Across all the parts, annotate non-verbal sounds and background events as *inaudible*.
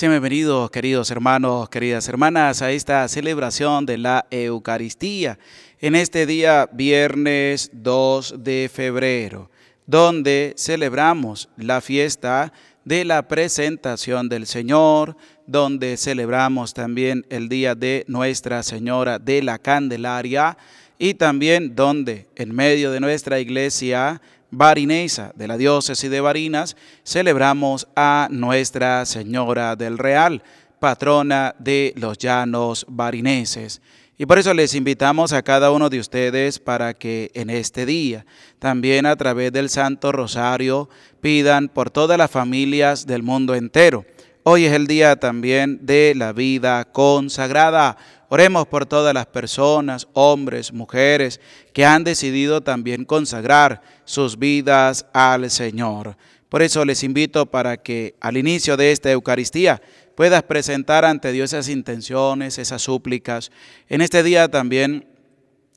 Bienvenidos, queridos hermanos, queridas hermanas, a esta celebración de la Eucaristía en este día viernes 2 de febrero, donde celebramos la fiesta de la presentación del Señor, donde celebramos también el día de Nuestra Señora de la Candelaria y también donde en medio de nuestra iglesia de la diócesis de Barinas, celebramos a Nuestra Señora del Real, patrona de los llanos barineses. Y por eso les invitamos a cada uno de ustedes para que en este día, también a través del Santo Rosario, pidan por todas las familias del mundo entero. Hoy es el día también de la vida consagrada. Oremos por todas las personas, hombres, mujeres, que han decidido también consagrar sus vidas al Señor. Por eso les invito para que al inicio de esta Eucaristía puedas presentar ante Dios esas intenciones, esas súplicas. En este día también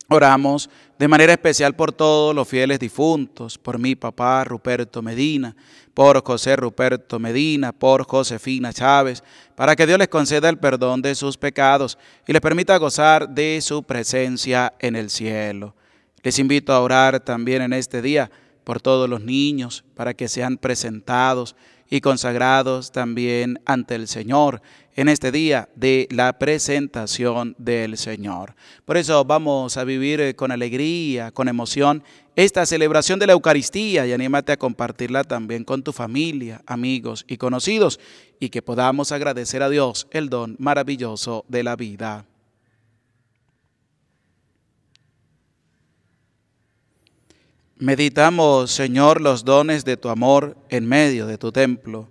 Oramos de manera especial por todos los fieles difuntos, por mi papá Ruperto Medina, por José Ruperto Medina, por Josefina Chávez, para que Dios les conceda el perdón de sus pecados y les permita gozar de su presencia en el cielo. Les invito a orar también en este día por todos los niños, para que sean presentados y consagrados también ante el Señor en este día de la presentación del Señor. Por eso vamos a vivir eh, con alegría, con emoción, esta celebración de la Eucaristía y anímate a compartirla también con tu familia, amigos y conocidos y que podamos agradecer a Dios el don maravilloso de la vida. Meditamos, Señor, los dones de tu amor en medio de tu templo.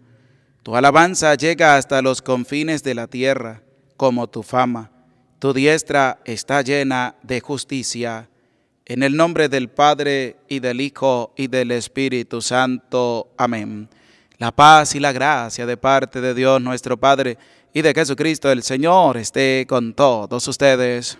Tu alabanza llega hasta los confines de la tierra, como tu fama. Tu diestra está llena de justicia. En el nombre del Padre y del Hijo y del Espíritu Santo. Amén. La paz y la gracia de parte de Dios nuestro Padre y de Jesucristo el Señor esté con todos ustedes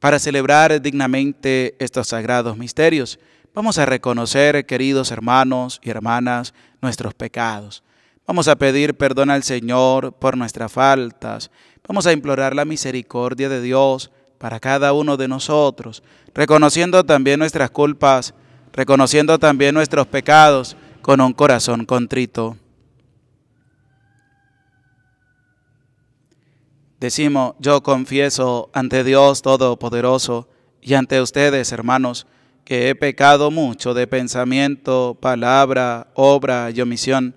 para celebrar dignamente estos sagrados misterios, vamos a reconocer, queridos hermanos y hermanas, nuestros pecados. Vamos a pedir perdón al Señor por nuestras faltas. Vamos a implorar la misericordia de Dios para cada uno de nosotros, reconociendo también nuestras culpas, reconociendo también nuestros pecados con un corazón contrito. Decimos, yo confieso ante Dios Todopoderoso y ante ustedes, hermanos, que he pecado mucho de pensamiento, palabra, obra y omisión,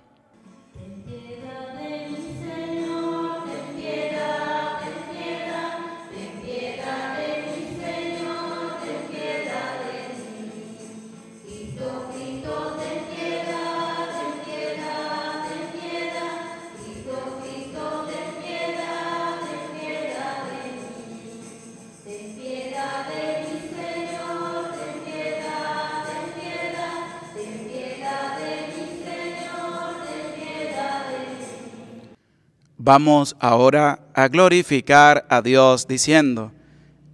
Vamos ahora a glorificar a Dios diciendo,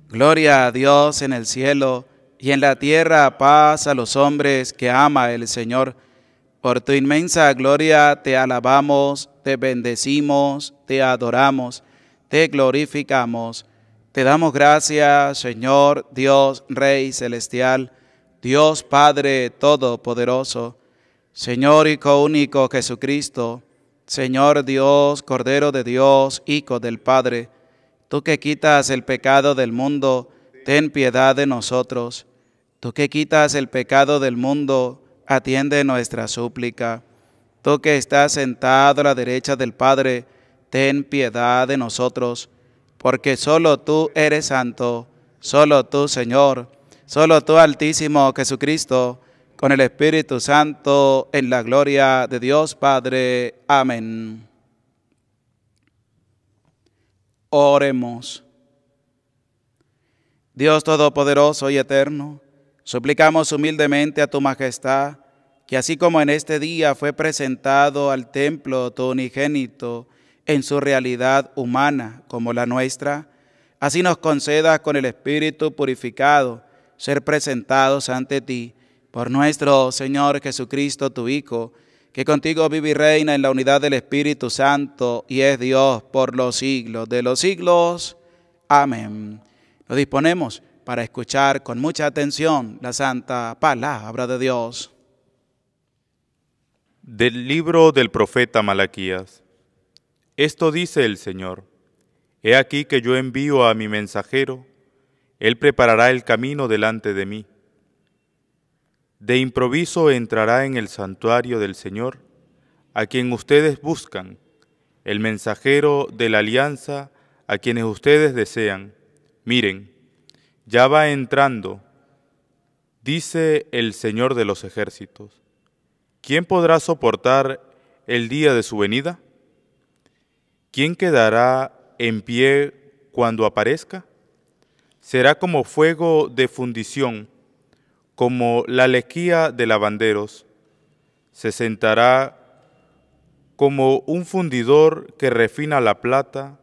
Gloria a Dios en el cielo y en la tierra paz a los hombres que ama el Señor. Por tu inmensa gloria te alabamos, te bendecimos, te adoramos, te glorificamos. Te damos gracias, Señor, Dios, Rey celestial, Dios Padre Todopoderoso, Señor Hijo único Jesucristo, Señor Dios, Cordero de Dios, Hijo del Padre, tú que quitas el pecado del mundo, ten piedad de nosotros. Tú que quitas el pecado del mundo, atiende nuestra súplica. Tú que estás sentado a la derecha del Padre, ten piedad de nosotros, porque solo tú eres santo, solo tú, Señor, solo tú, Altísimo Jesucristo, con el Espíritu Santo, en la gloria de Dios Padre. Amén. Oremos. Dios Todopoderoso y Eterno, suplicamos humildemente a tu majestad que así como en este día fue presentado al templo tu unigénito en su realidad humana como la nuestra, así nos concedas con el Espíritu purificado ser presentados ante ti por nuestro Señor Jesucristo, tu Hijo, que contigo vive y reina en la unidad del Espíritu Santo y es Dios por los siglos de los siglos. Amén. Nos disponemos para escuchar con mucha atención la santa palabra de Dios. Del libro del profeta Malaquías. Esto dice el Señor. He aquí que yo envío a mi mensajero, él preparará el camino delante de mí. De improviso entrará en el santuario del Señor, a quien ustedes buscan, el mensajero de la alianza, a quienes ustedes desean. Miren, ya va entrando, dice el Señor de los ejércitos. ¿Quién podrá soportar el día de su venida? ¿Quién quedará en pie cuando aparezca? Será como fuego de fundición, como la lequía de lavanderos. Se sentará como un fundidor que refina la plata,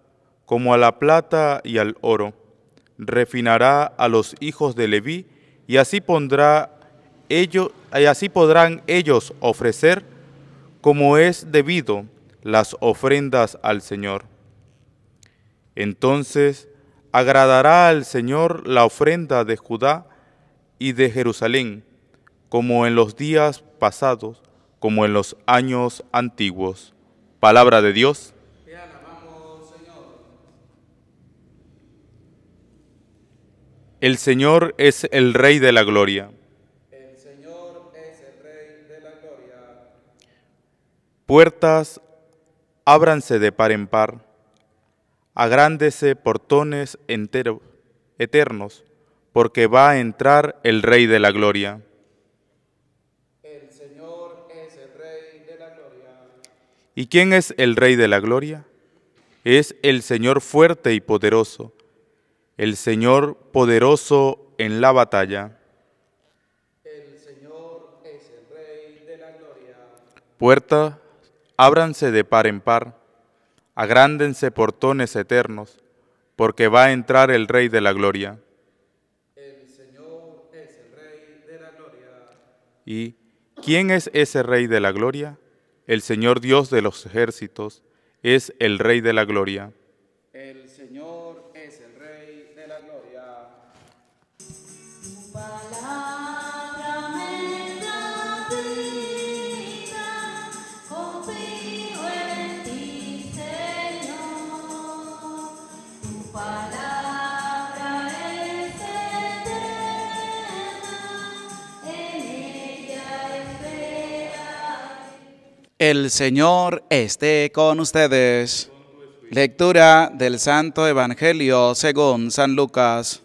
como a la plata y al oro. Refinará a los hijos de Leví y así pondrá ellos y así podrán ellos ofrecer como es debido las ofrendas al Señor. Entonces agradará al Señor la ofrenda de Judá y de Jerusalén, como en los días pasados, como en los años antiguos. Palabra de Dios. El Señor es el Rey de la Gloria. El Señor es el Rey de la Gloria. Puertas, ábranse de par en par, agrándese portones enteros, eternos, porque va a entrar el Rey de la Gloria. El Señor es el Rey de la Gloria. ¿Y quién es el Rey de la Gloria? Es el Señor fuerte y poderoso, el Señor poderoso en la batalla. El Señor es el Rey de la Gloria. Puertas, ábranse de par en par, agrándense portones eternos, porque va a entrar el Rey de la Gloria. El Señor es el Rey de la Gloria. ¿Y quién es ese Rey de la Gloria? El Señor Dios de los ejércitos es el Rey de la Gloria. El Señor El Señor esté con ustedes. Lectura del Santo Evangelio según San Lucas.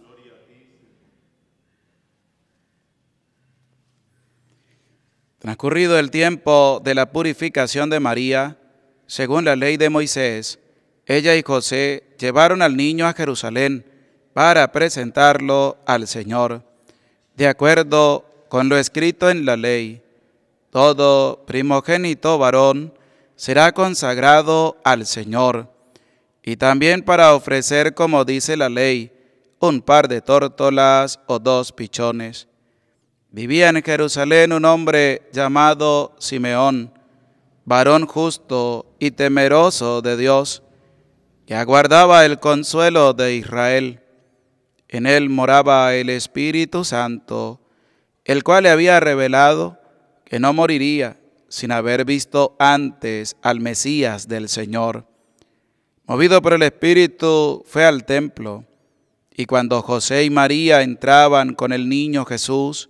Transcurrido el tiempo de la purificación de María, según la ley de Moisés, ella y José llevaron al niño a Jerusalén para presentarlo al Señor, de acuerdo con lo escrito en la ley. Todo primogénito varón será consagrado al Señor, y también para ofrecer, como dice la ley, un par de tórtolas o dos pichones. Vivía en Jerusalén un hombre llamado Simeón, varón justo y temeroso de Dios, que aguardaba el consuelo de Israel. En él moraba el Espíritu Santo, el cual le había revelado que no moriría sin haber visto antes al Mesías del Señor. Movido por el Espíritu, fue al templo, y cuando José y María entraban con el niño Jesús,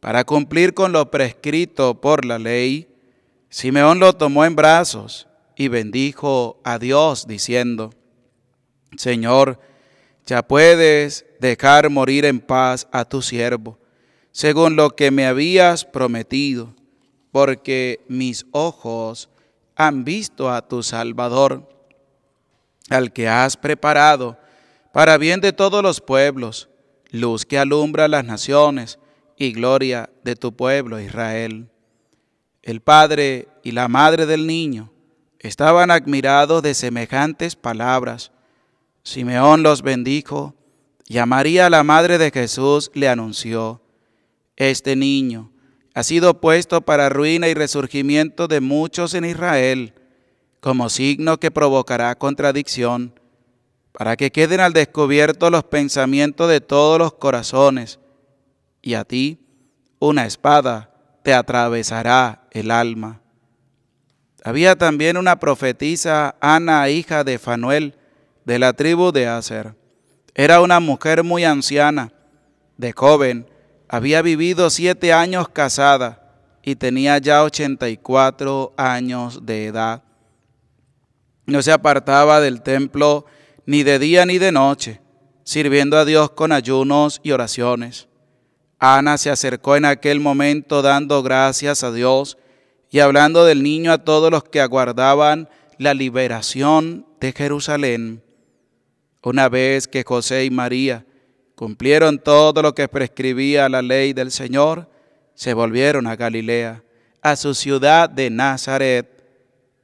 para cumplir con lo prescrito por la ley, Simeón lo tomó en brazos y bendijo a Dios diciendo, Señor, ya puedes dejar morir en paz a tu siervo, según lo que me habías prometido, porque mis ojos han visto a tu Salvador, al que has preparado para bien de todos los pueblos, luz que alumbra las naciones y gloria de tu pueblo Israel. El padre y la madre del niño estaban admirados de semejantes palabras. Simeón los bendijo y a María, la madre de Jesús, le anunció, Este niño ha sido puesto para ruina y resurgimiento de muchos en Israel, como signo que provocará contradicción, para que queden al descubierto los pensamientos de todos los corazones, y a ti una espada te atravesará el alma. Había también una profetisa, Ana, hija de Fanuel, de la tribu de Aser. Era una mujer muy anciana, de joven, había vivido siete años casada y tenía ya 84 años de edad. No se apartaba del templo ni de día ni de noche, sirviendo a Dios con ayunos y oraciones. Ana se acercó en aquel momento dando gracias a Dios y hablando del niño a todos los que aguardaban la liberación de Jerusalén. Una vez que José y María cumplieron todo lo que prescribía la ley del Señor, se volvieron a Galilea, a su ciudad de Nazaret.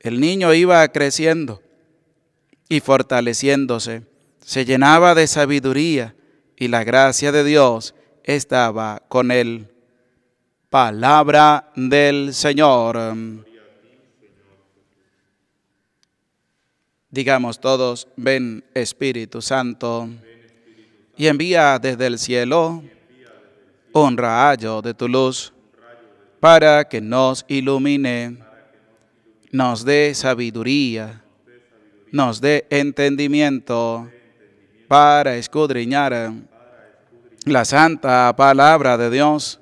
El niño iba creciendo y fortaleciéndose, se llenaba de sabiduría y la gracia de Dios estaba con él. Palabra del Señor. Digamos todos, ven Espíritu Santo y envía desde el cielo un rayo de tu luz para que nos ilumine, nos dé sabiduría, nos dé entendimiento para escudriñar la santa palabra de Dios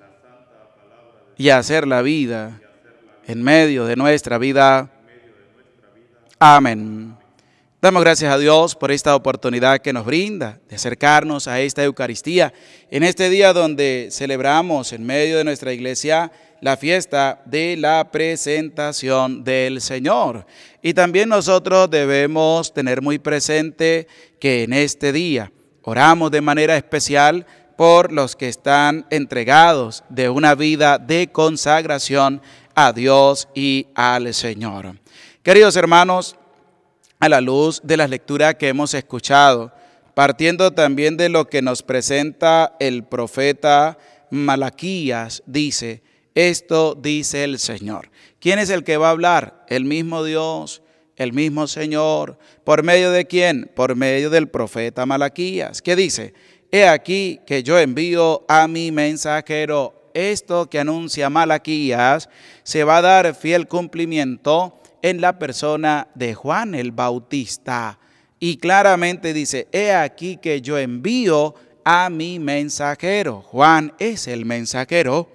y hacer la vida en medio de nuestra vida. Amén. Damos gracias a Dios por esta oportunidad que nos brinda de acercarnos a esta Eucaristía en este día donde celebramos en medio de nuestra iglesia la fiesta de la presentación del Señor. Y también nosotros debemos tener muy presente que en este día oramos de manera especial por los que están entregados de una vida de consagración a Dios y al Señor. Queridos hermanos, a la luz de las lecturas que hemos escuchado, partiendo también de lo que nos presenta el profeta Malaquías, dice, esto dice el Señor. ¿Quién es el que va a hablar? El mismo Dios, el mismo Señor. ¿Por medio de quién? Por medio del profeta Malaquías. ¿Qué dice? He aquí que yo envío a mi mensajero. Esto que anuncia Malaquías se va a dar fiel cumplimiento en la persona de Juan el Bautista. Y claramente dice, he aquí que yo envío a mi mensajero. Juan es el mensajero.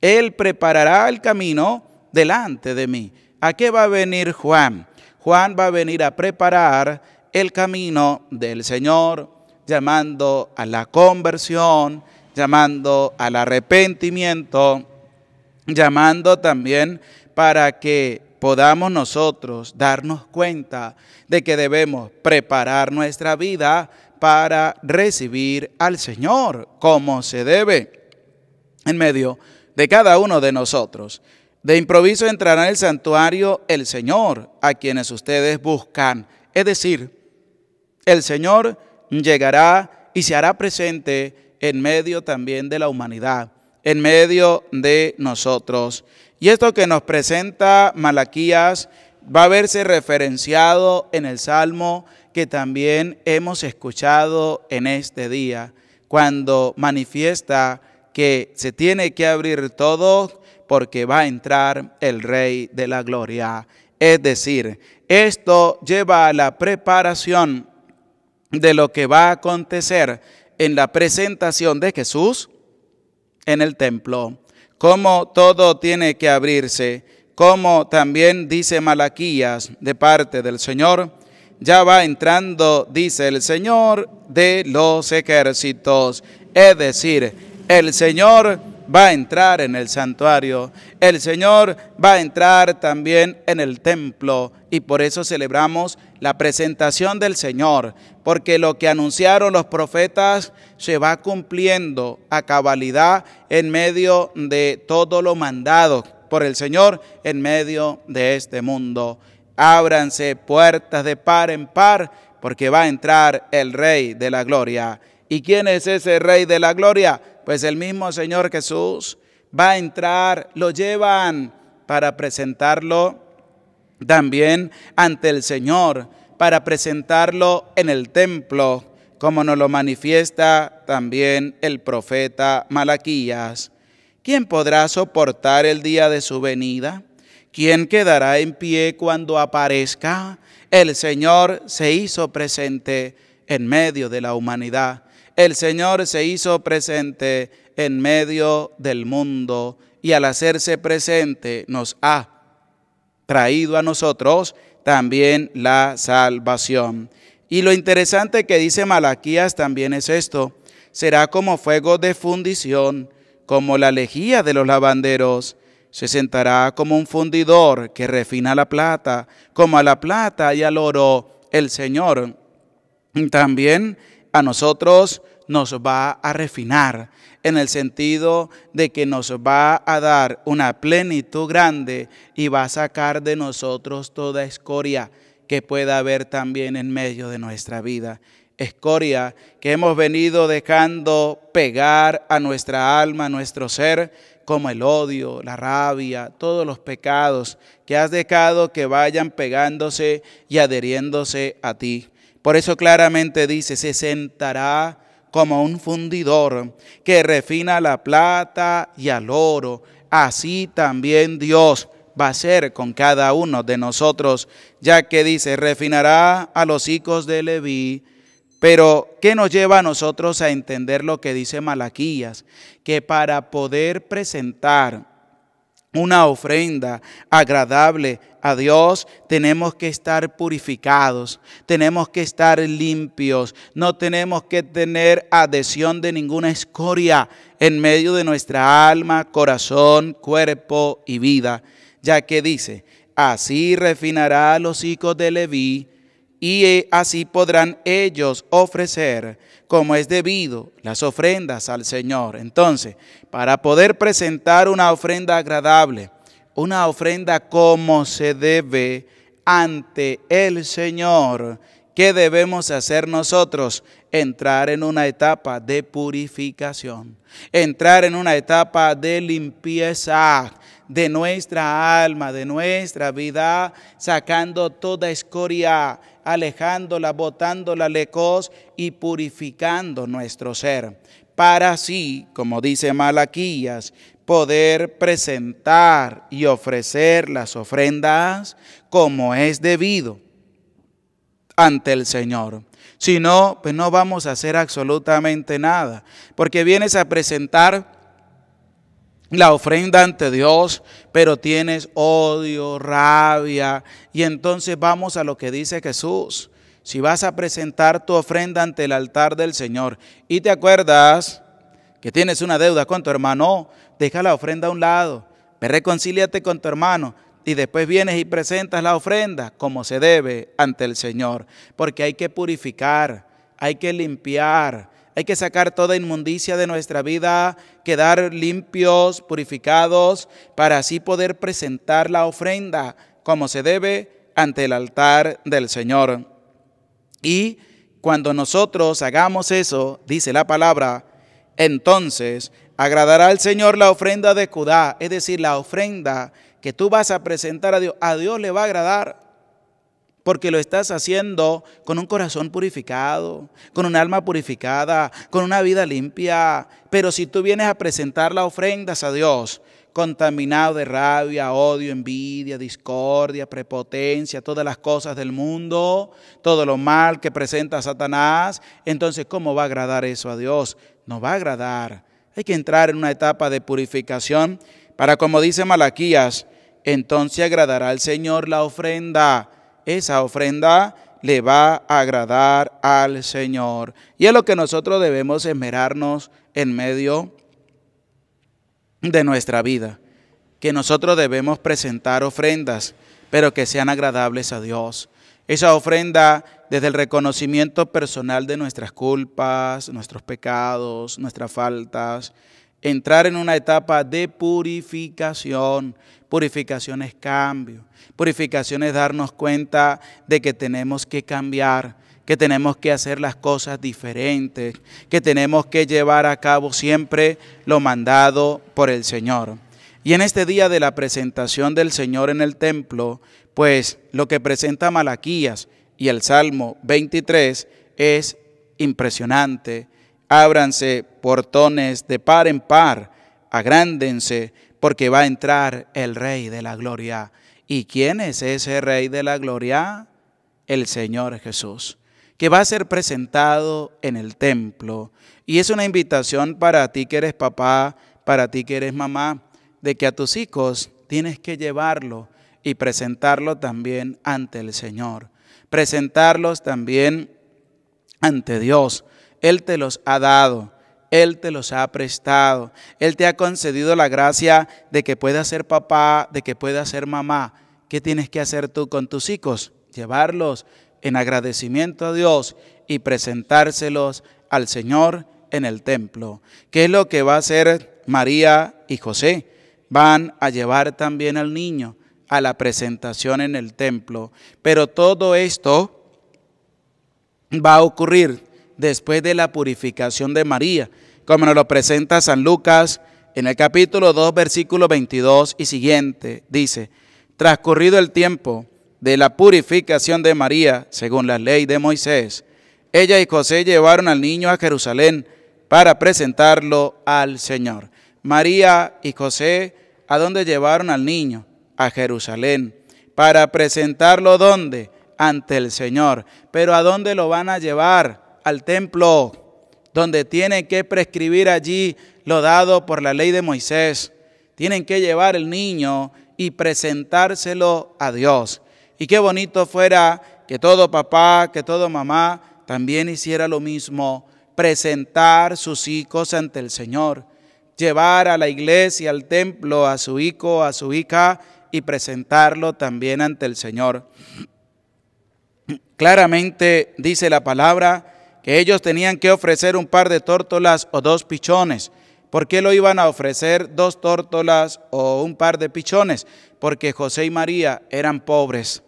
Él preparará el camino delante de mí. ¿A qué va a venir Juan? Juan va a venir a preparar el camino del Señor, llamando a la conversión, llamando al arrepentimiento, llamando también para que podamos nosotros darnos cuenta de que debemos preparar nuestra vida para recibir al Señor como se debe en medio de cada uno de nosotros. De improviso entrará en el santuario el Señor a quienes ustedes buscan. Es decir, el Señor llegará y se hará presente en medio también de la humanidad, en medio de nosotros. Y esto que nos presenta Malaquías va a verse referenciado en el Salmo que también hemos escuchado en este día, cuando manifiesta que se tiene que abrir todo porque va a entrar el Rey de la Gloria. Es decir, esto lleva a la preparación de lo que va a acontecer en la presentación de Jesús en el templo cómo todo tiene que abrirse, como también dice Malaquías de parte del Señor, ya va entrando, dice el Señor de los ejércitos, es decir, el Señor va a entrar en el santuario, el Señor va a entrar también en el templo y por eso celebramos la presentación del Señor, porque lo que anunciaron los profetas se va cumpliendo a cabalidad en medio de todo lo mandado por el Señor en medio de este mundo. Ábranse puertas de par en par, porque va a entrar el Rey de la Gloria. ¿Y quién es ese Rey de la Gloria? Pues el mismo Señor Jesús va a entrar, lo llevan para presentarlo también ante el Señor, para presentarlo en el templo, como nos lo manifiesta también el profeta Malaquías. ¿Quién podrá soportar el día de su venida? ¿Quién quedará en pie cuando aparezca? El Señor se hizo presente en medio de la humanidad. El Señor se hizo presente en medio del mundo y al hacerse presente nos ha traído a nosotros también la salvación. Y lo interesante que dice Malaquías también es esto, será como fuego de fundición, como la lejía de los lavanderos, se sentará como un fundidor que refina la plata, como a la plata y al oro el Señor. También a nosotros nos va a refinar en el sentido de que nos va a dar una plenitud grande y va a sacar de nosotros toda escoria que pueda haber también en medio de nuestra vida. Escoria que hemos venido dejando pegar a nuestra alma, a nuestro ser, como el odio, la rabia, todos los pecados que has dejado que vayan pegándose y adheriéndose a ti. Por eso claramente dice, se sentará como un fundidor que refina la plata y al oro. Así también Dios va a ser con cada uno de nosotros, ya que dice, refinará a los hijos de Leví. Pero, ¿qué nos lleva a nosotros a entender lo que dice Malaquías? Que para poder presentar una ofrenda agradable a Dios, tenemos que estar purificados, tenemos que estar limpios, no tenemos que tener adhesión de ninguna escoria en medio de nuestra alma, corazón, cuerpo y vida, ya que dice, así refinará a los hijos de Leví, y así podrán ellos ofrecer como es debido las ofrendas al Señor. Entonces, para poder presentar una ofrenda agradable, una ofrenda como se debe ante el Señor, ¿qué debemos hacer nosotros? Entrar en una etapa de purificación, entrar en una etapa de limpieza de nuestra alma, de nuestra vida, sacando toda escoria, alejándola, botándola lejos y purificando nuestro ser, para así, como dice Malaquías, poder presentar y ofrecer las ofrendas como es debido ante el Señor. Si no, pues no vamos a hacer absolutamente nada, porque vienes a presentar la ofrenda ante Dios, pero tienes odio, rabia, y entonces vamos a lo que dice Jesús. Si vas a presentar tu ofrenda ante el altar del Señor y te acuerdas que tienes una deuda con tu hermano, deja la ofrenda a un lado, ve reconcíliate con tu hermano y después vienes y presentas la ofrenda como se debe ante el Señor, porque hay que purificar, hay que limpiar, hay que sacar toda inmundicia de nuestra vida, quedar limpios, purificados, para así poder presentar la ofrenda como se debe ante el altar del Señor. Y cuando nosotros hagamos eso, dice la palabra, entonces agradará al Señor la ofrenda de Judá, es decir, la ofrenda que tú vas a presentar a Dios, a Dios le va a agradar porque lo estás haciendo con un corazón purificado, con un alma purificada, con una vida limpia. Pero si tú vienes a presentar las ofrendas a Dios, contaminado de rabia, odio, envidia, discordia, prepotencia, todas las cosas del mundo, todo lo mal que presenta Satanás, entonces ¿cómo va a agradar eso a Dios? No va a agradar. Hay que entrar en una etapa de purificación para, como dice Malaquías, entonces agradará al Señor la ofrenda esa ofrenda le va a agradar al Señor. Y es lo que nosotros debemos esmerarnos en medio de nuestra vida. Que nosotros debemos presentar ofrendas, pero que sean agradables a Dios. Esa ofrenda desde el reconocimiento personal de nuestras culpas, nuestros pecados, nuestras faltas, entrar en una etapa de purificación. Purificación es cambio. Purificación es darnos cuenta de que tenemos que cambiar, que tenemos que hacer las cosas diferentes, que tenemos que llevar a cabo siempre lo mandado por el Señor. Y en este día de la presentación del Señor en el templo, pues lo que presenta Malaquías y el Salmo 23 es impresionante. Ábranse portones de par en par, agrándense, porque va a entrar el Rey de la Gloria. ¿Y quién es ese Rey de la Gloria? El Señor Jesús, que va a ser presentado en el templo. Y es una invitación para ti que eres papá, para ti que eres mamá, de que a tus hijos tienes que llevarlo y presentarlo también ante el Señor. Presentarlos también ante Dios. Él te los ha dado. Él te los ha prestado. Él te ha concedido la gracia de que puedas ser papá, de que puedas ser mamá. ¿Qué tienes que hacer tú con tus hijos? Llevarlos en agradecimiento a Dios y presentárselos al Señor en el templo. ¿Qué es lo que va a hacer María y José? Van a llevar también al niño a la presentación en el templo. Pero todo esto va a ocurrir después de la purificación de María, como nos lo presenta San Lucas en el capítulo 2, versículo 22 y siguiente. Dice, transcurrido el tiempo de la purificación de María, según la ley de Moisés, ella y José llevaron al niño a Jerusalén para presentarlo al Señor. María y José, ¿a dónde llevaron al niño? A Jerusalén. ¿Para presentarlo dónde? Ante el Señor. Pero ¿a dónde lo van a llevar? Al templo, donde tienen que prescribir allí lo dado por la ley de Moisés. Tienen que llevar el niño y presentárselo a Dios. Y qué bonito fuera que todo papá, que todo mamá también hiciera lo mismo, presentar sus hijos ante el Señor, llevar a la iglesia, al templo, a su hijo, a su hija y presentarlo también ante el Señor. Claramente dice la palabra que ellos tenían que ofrecer un par de tórtolas o dos pichones. ¿Por qué lo iban a ofrecer dos tórtolas o un par de pichones? Porque José y María eran pobres.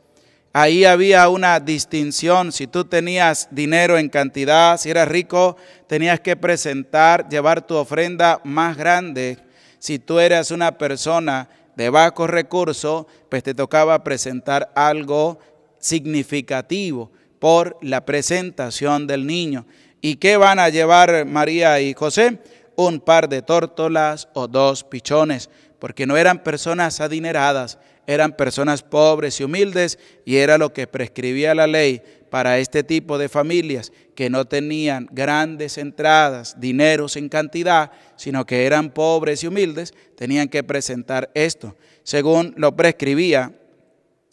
Ahí había una distinción. Si tú tenías dinero en cantidad, si eras rico, tenías que presentar, llevar tu ofrenda más grande. Si tú eras una persona de bajos recursos, pues te tocaba presentar algo significativo por la presentación del niño. ¿Y qué van a llevar María y José? Un par de tórtolas o dos pichones, porque no eran personas adineradas, eran personas pobres y humildes y era lo que prescribía la ley para este tipo de familias que no tenían grandes entradas, dineros en cantidad, sino que eran pobres y humildes, tenían que presentar esto, según lo prescribía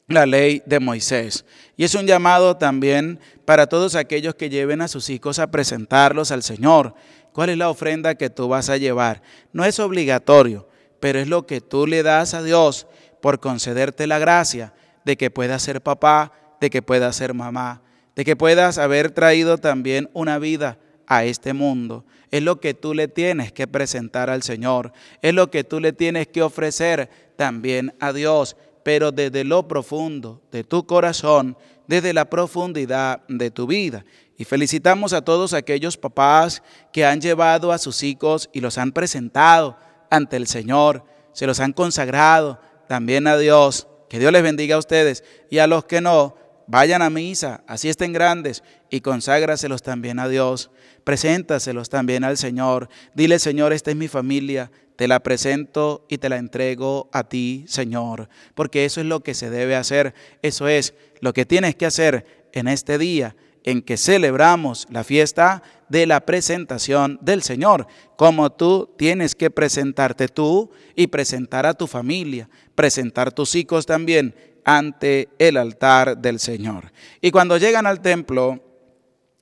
la ley de Moisés. Y es un llamado también para todos aquellos que lleven a sus hijos a presentarlos al Señor. ¿Cuál es la ofrenda que tú vas a llevar? No es obligatorio, pero es lo que tú le das a Dios por concederte la gracia de que puedas ser papá, de que puedas ser mamá, de que puedas haber traído también una vida a este mundo. Es lo que tú le tienes que presentar al Señor, es lo que tú le tienes que ofrecer también a Dios pero desde lo profundo de tu corazón, desde la profundidad de tu vida. Y felicitamos a todos aquellos papás que han llevado a sus hijos y los han presentado ante el Señor, se los han consagrado también a Dios. Que Dios les bendiga a ustedes y a los que no, vayan a misa, así estén grandes y conságraselos también a Dios. Preséntaselos también al Señor. Dile, Señor, esta es mi familia, te la presento y te la entrego a ti, Señor, porque eso es lo que se debe hacer, eso es lo que tienes que hacer en este día en que celebramos la fiesta de la presentación del Señor, como tú tienes que presentarte tú y presentar a tu familia, presentar tus hijos también ante el altar del Señor. Y cuando llegan al templo,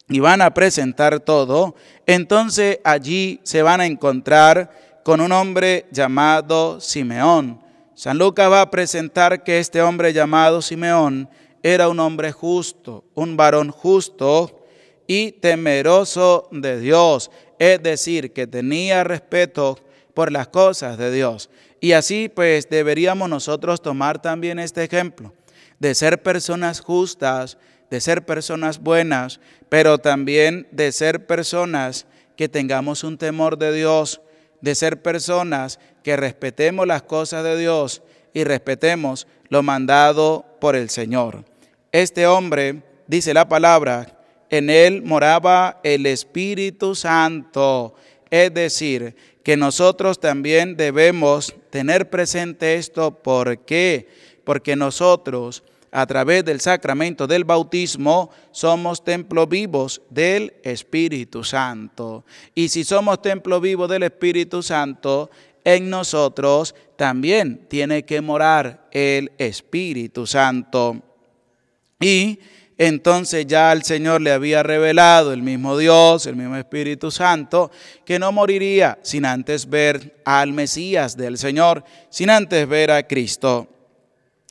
y van a presentar todo, entonces allí se van a encontrar con un hombre llamado Simeón. San Lucas va a presentar que este hombre llamado Simeón era un hombre justo, un varón justo y temeroso de Dios, es decir, que tenía respeto por las cosas de Dios. Y así pues deberíamos nosotros tomar también este ejemplo de ser personas justas, de ser personas buenas, pero también de ser personas que tengamos un temor de Dios, de ser personas que respetemos las cosas de Dios y respetemos lo mandado por el Señor. Este hombre, dice la palabra, en él moraba el Espíritu Santo. Es decir, que nosotros también debemos tener presente esto. ¿Por qué? Porque nosotros, a través del sacramento del bautismo, somos templos vivos del Espíritu Santo. Y si somos templo vivo del Espíritu Santo, en nosotros también tiene que morar el Espíritu Santo. Y entonces ya el Señor le había revelado, el mismo Dios, el mismo Espíritu Santo, que no moriría sin antes ver al Mesías del Señor, sin antes ver a Cristo.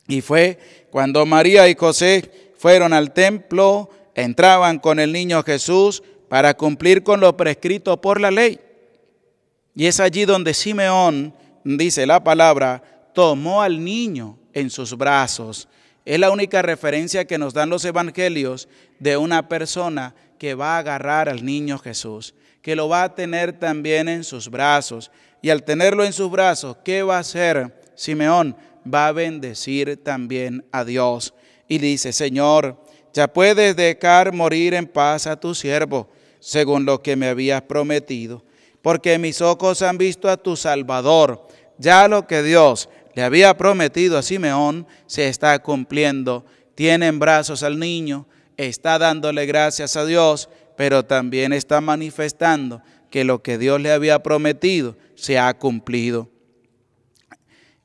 Y fue cuando María y José fueron al templo, entraban con el niño Jesús para cumplir con lo prescrito por la ley. Y es allí donde Simeón, dice la palabra, tomó al niño en sus brazos. Es la única referencia que nos dan los evangelios de una persona que va a agarrar al niño Jesús, que lo va a tener también en sus brazos. Y al tenerlo en sus brazos, ¿qué va a hacer Simeón? Va a bendecir también a Dios. Y dice, Señor, ya puedes dejar morir en paz a tu siervo, según lo que me habías prometido porque mis ojos han visto a tu Salvador. Ya lo que Dios le había prometido a Simeón se está cumpliendo. Tiene en brazos al niño, está dándole gracias a Dios, pero también está manifestando que lo que Dios le había prometido se ha cumplido.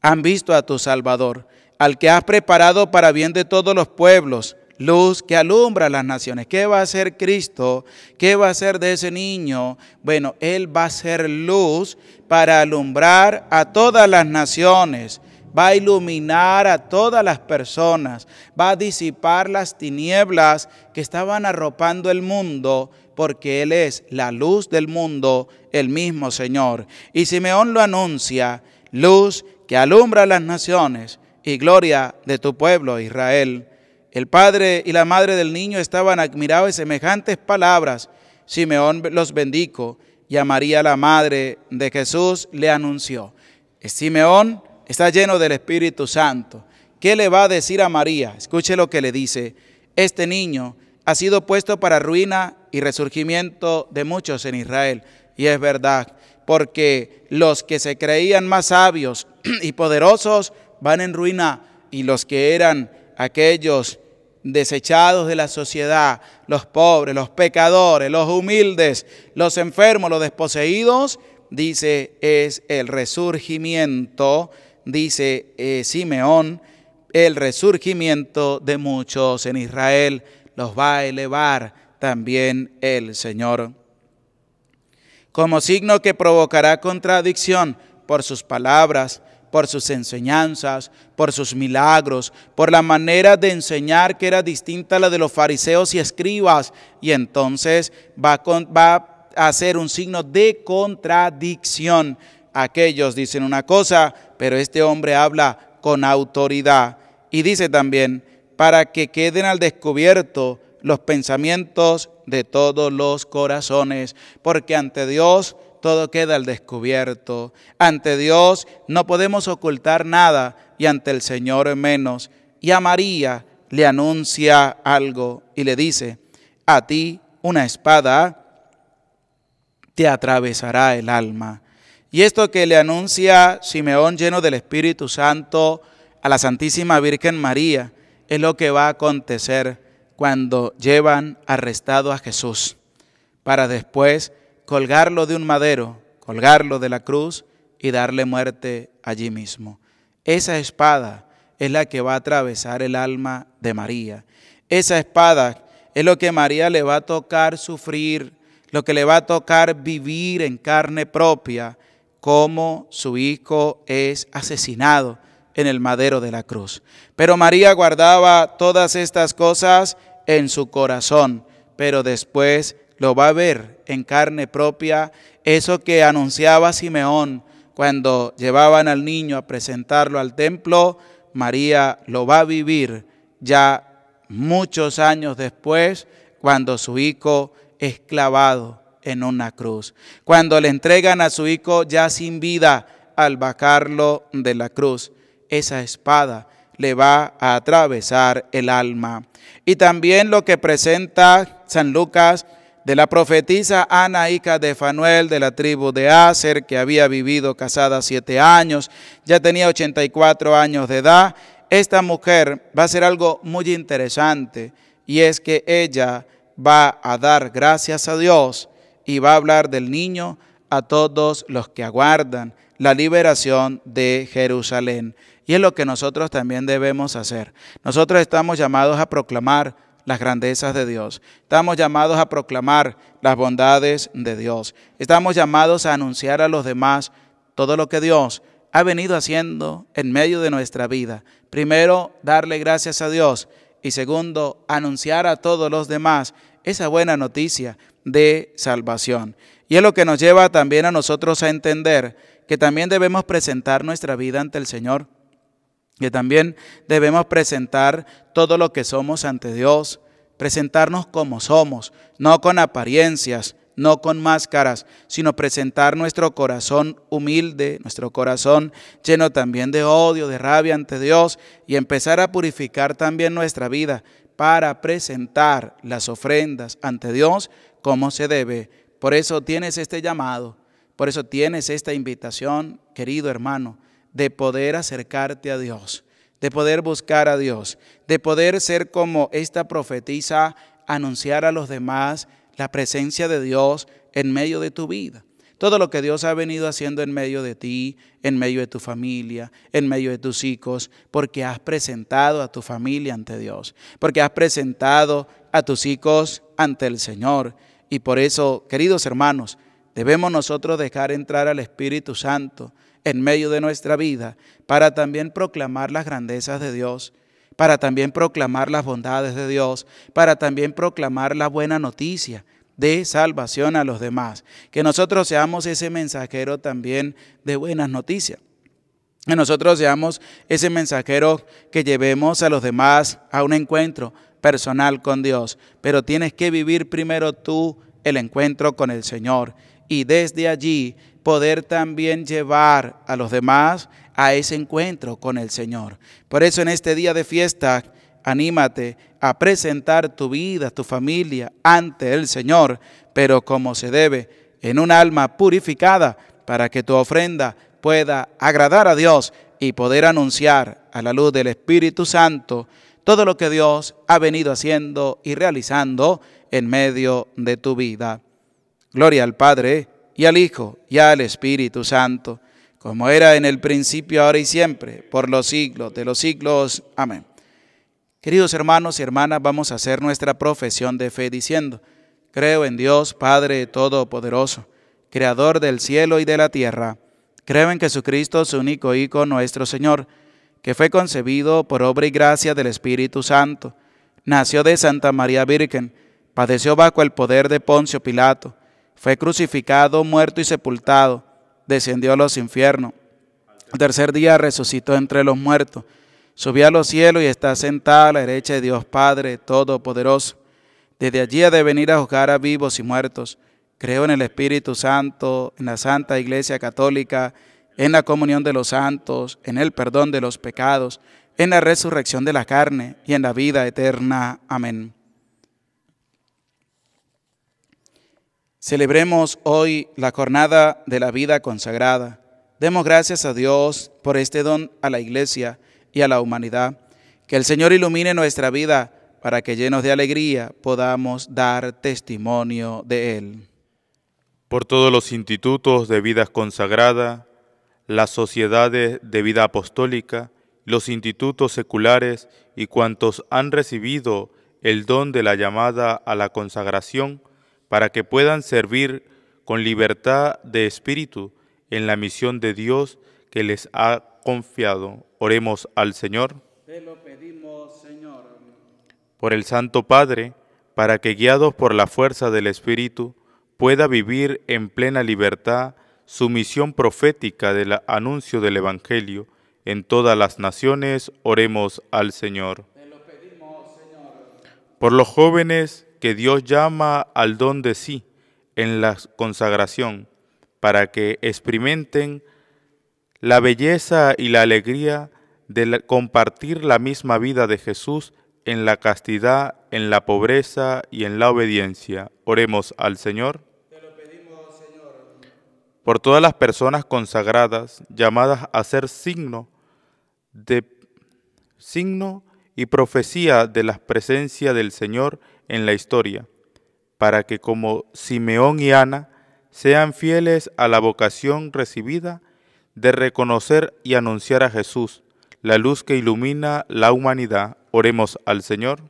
Han visto a tu Salvador, al que has preparado para bien de todos los pueblos luz que alumbra las naciones. ¿Qué va a hacer Cristo? ¿Qué va a hacer de ese niño? Bueno, Él va a ser luz para alumbrar a todas las naciones. Va a iluminar a todas las personas. Va a disipar las tinieblas que estaban arropando el mundo porque Él es la luz del mundo, el mismo Señor. Y Simeón lo anuncia, luz que alumbra las naciones y gloria de tu pueblo Israel. El padre y la madre del niño estaban admirados de semejantes palabras. Simeón los bendijo y a María, la madre de Jesús, le anunció. Simeón está lleno del Espíritu Santo. ¿Qué le va a decir a María? Escuche lo que le dice. Este niño ha sido puesto para ruina y resurgimiento de muchos en Israel. Y es verdad, porque los que se creían más sabios *clears throat* y poderosos van en ruina y los que eran aquellos desechados de la sociedad, los pobres, los pecadores, los humildes, los enfermos, los desposeídos, dice, es el resurgimiento, dice eh, Simeón, el resurgimiento de muchos en Israel los va a elevar también el Señor. Como signo que provocará contradicción por sus palabras, por sus enseñanzas, por sus milagros, por la manera de enseñar que era distinta a la de los fariseos y escribas. Y entonces va, va a ser un signo de contradicción. Aquellos dicen una cosa, pero este hombre habla con autoridad. Y dice también, para que queden al descubierto los pensamientos de todos los corazones, porque ante Dios todo queda al descubierto. Ante Dios no podemos ocultar nada y ante el Señor menos. Y a María le anuncia algo y le dice, a ti una espada te atravesará el alma. Y esto que le anuncia Simeón lleno del Espíritu Santo a la Santísima Virgen María es lo que va a acontecer cuando llevan arrestado a Jesús para después colgarlo de un madero, colgarlo de la cruz y darle muerte allí mismo. Esa espada es la que va a atravesar el alma de María. Esa espada es lo que María le va a tocar sufrir, lo que le va a tocar vivir en carne propia, como su hijo es asesinado en el madero de la cruz. Pero María guardaba todas estas cosas en su corazón, pero después lo va a ver en carne propia, eso que anunciaba Simeón cuando llevaban al niño a presentarlo al templo, María lo va a vivir ya muchos años después, cuando su hijo es clavado en una cruz, cuando le entregan a su hijo ya sin vida al bajarlo de la cruz. Esa espada le va a atravesar el alma. Y también lo que presenta San Lucas de la profetisa Ana, hija de Fanuel, de la tribu de Aser, que había vivido casada siete años, ya tenía 84 años de edad. Esta mujer va a hacer algo muy interesante y es que ella va a dar gracias a Dios y va a hablar del niño a todos los que aguardan la liberación de Jerusalén. Y es lo que nosotros también debemos hacer. Nosotros estamos llamados a proclamar las grandezas de Dios. Estamos llamados a proclamar las bondades de Dios. Estamos llamados a anunciar a los demás todo lo que Dios ha venido haciendo en medio de nuestra vida. Primero, darle gracias a Dios y segundo, anunciar a todos los demás esa buena noticia de salvación. Y es lo que nos lleva también a nosotros a entender que también debemos presentar nuestra vida ante el Señor, que también debemos presentar todo lo que somos ante Dios, presentarnos como somos, no con apariencias, no con máscaras, sino presentar nuestro corazón humilde, nuestro corazón lleno también de odio, de rabia ante Dios y empezar a purificar también nuestra vida para presentar las ofrendas ante Dios como se debe. Por eso tienes este llamado, por eso tienes esta invitación, querido hermano, de poder acercarte a Dios, de poder buscar a Dios, de poder ser como esta profetisa, anunciar a los demás la presencia de Dios en medio de tu vida. Todo lo que Dios ha venido haciendo en medio de ti, en medio de tu familia, en medio de tus hijos, porque has presentado a tu familia ante Dios, porque has presentado a tus hijos ante el Señor. Y por eso, queridos hermanos, debemos nosotros dejar entrar al Espíritu Santo en medio de nuestra vida para también proclamar las grandezas de Dios, para también proclamar las bondades de Dios, para también proclamar la buena noticia de salvación a los demás. Que nosotros seamos ese mensajero también de buenas noticias. Que nosotros seamos ese mensajero que llevemos a los demás a un encuentro personal con Dios. Pero tienes que vivir primero tú el encuentro con el Señor y desde allí poder también llevar a los demás a ese encuentro con el Señor. Por eso en este día de fiesta, anímate a presentar tu vida, tu familia ante el Señor, pero como se debe, en un alma purificada, para que tu ofrenda pueda agradar a Dios y poder anunciar a la luz del Espíritu Santo todo lo que Dios ha venido haciendo y realizando en medio de tu vida. Gloria al Padre y al Hijo y al Espíritu Santo, como era en el principio, ahora y siempre, por los siglos de los siglos. Amén. Queridos hermanos y hermanas, vamos a hacer nuestra profesión de fe diciendo, creo en Dios Padre Todopoderoso, Creador del cielo y de la tierra. Creo en Jesucristo, su único Hijo, nuestro Señor, que fue concebido por obra y gracia del Espíritu Santo. Nació de Santa María Virgen, padeció bajo el poder de Poncio Pilato, fue crucificado, muerto y sepultado, descendió a los infiernos. Tercer día resucitó entre los muertos subió a los cielos y está sentada a la derecha de Dios Padre Todopoderoso. Desde allí ha de venir a juzgar a vivos y muertos. Creo en el Espíritu Santo, en la Santa Iglesia Católica, en la comunión de los santos, en el perdón de los pecados, en la resurrección de la carne y en la vida eterna. Amén. Celebremos hoy la jornada de la vida consagrada. Demos gracias a Dios por este don a la Iglesia y a la humanidad. Que el Señor ilumine nuestra vida para que llenos de alegría podamos dar testimonio de Él. Por todos los institutos de vida consagrada, las sociedades de vida apostólica, los institutos seculares y cuantos han recibido el don de la llamada a la consagración, para que puedan servir con libertad de espíritu en la misión de Dios que les ha confiado. Oremos al Señor. Te lo pedimos, Señor. por el Santo Padre, para que guiados por la fuerza del Espíritu pueda vivir en plena libertad su misión profética del anuncio del Evangelio en todas las naciones, oremos al Señor. Por los jóvenes que Dios llama al don de sí en la consagración, para que experimenten la belleza y la alegría de compartir la misma vida de Jesús en la castidad, en la pobreza y en la obediencia. Oremos al Señor. Por todas las personas consagradas llamadas a ser signo de signo y profecía de la presencia del Señor en la historia, para que como Simeón y Ana sean fieles a la vocación recibida de reconocer y anunciar a Jesús, la luz que ilumina la humanidad. Oremos al Señor.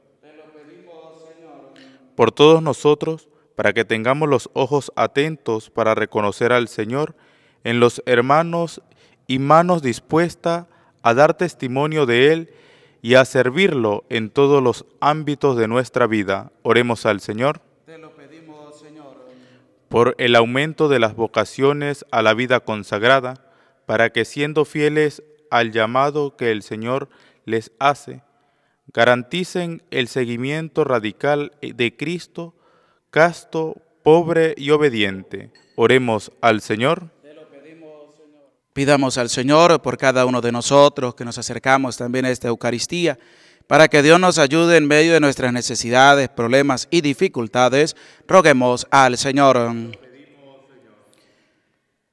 Por todos nosotros, para que tengamos los ojos atentos para reconocer al Señor en los hermanos y manos dispuestas a dar testimonio de Él y a servirlo en todos los ámbitos de nuestra vida. Oremos al Señor Te lo pedimos, Señor. por el aumento de las vocaciones a la vida consagrada, para que siendo fieles al llamado que el Señor les hace, garanticen el seguimiento radical de Cristo, casto, pobre y obediente. Oremos al Señor. Pidamos al Señor por cada uno de nosotros que nos acercamos también a esta Eucaristía, para que Dios nos ayude en medio de nuestras necesidades, problemas y dificultades. Roguemos al Señor.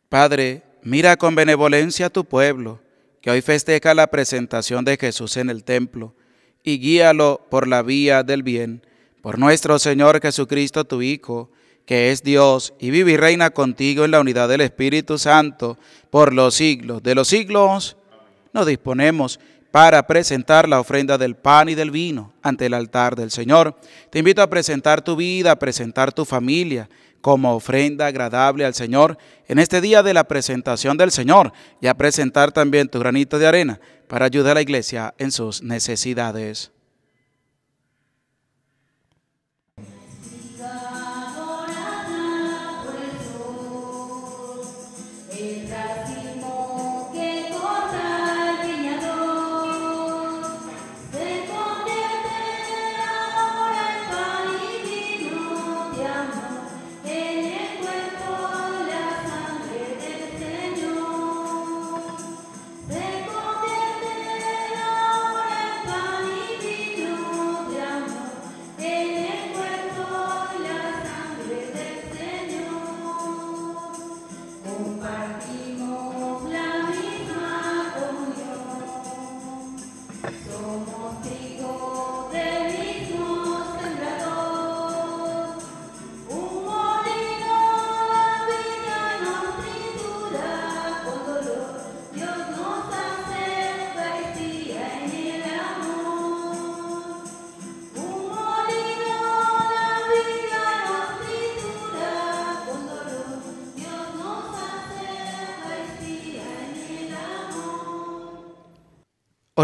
Padre, mira con benevolencia a tu pueblo, que hoy festeja la presentación de Jesús en el templo, y guíalo por la vía del bien, por nuestro Señor Jesucristo, tu Hijo, que es Dios y vive y reina contigo en la unidad del Espíritu Santo por los siglos de los siglos. Nos disponemos para presentar la ofrenda del pan y del vino ante el altar del Señor. Te invito a presentar tu vida, a presentar tu familia como ofrenda agradable al Señor en este día de la presentación del Señor y a presentar también tu granito de arena para ayudar a la iglesia en sus necesidades.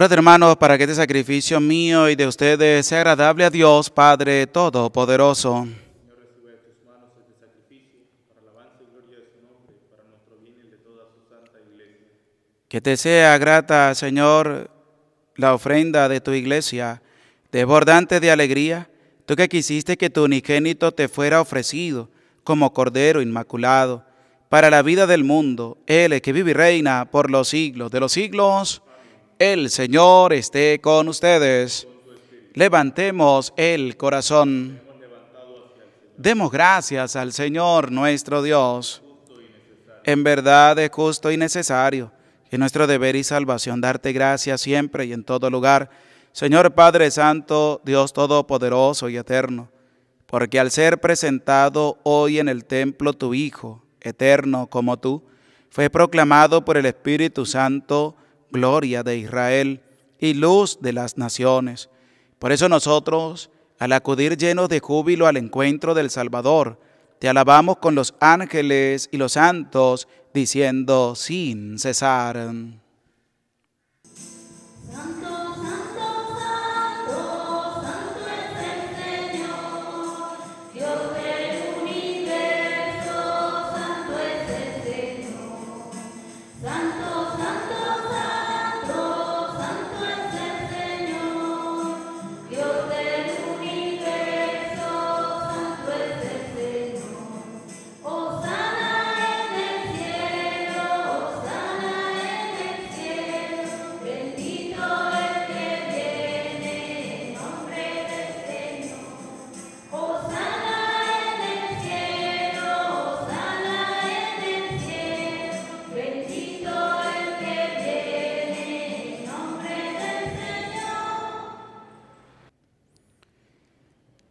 Orad hermanos para que este sacrificio mío y de ustedes sea agradable a Dios Padre Todopoderoso. Que te sea grata, Señor, la ofrenda de tu iglesia, desbordante de alegría, tú que quisiste que tu unigénito te fuera ofrecido como Cordero Inmaculado para la vida del mundo, Él que vive y reina por los siglos de los siglos. El Señor esté con ustedes. Levantemos el corazón. Demos gracias al Señor nuestro Dios. En verdad es justo y necesario que nuestro deber y salvación darte gracias siempre y en todo lugar. Señor Padre Santo, Dios Todopoderoso y Eterno, porque al ser presentado hoy en el templo tu Hijo, eterno como tú, fue proclamado por el Espíritu Santo, gloria de Israel y luz de las naciones. Por eso nosotros, al acudir llenos de júbilo al encuentro del Salvador, te alabamos con los ángeles y los santos, diciendo sin cesar. Santo,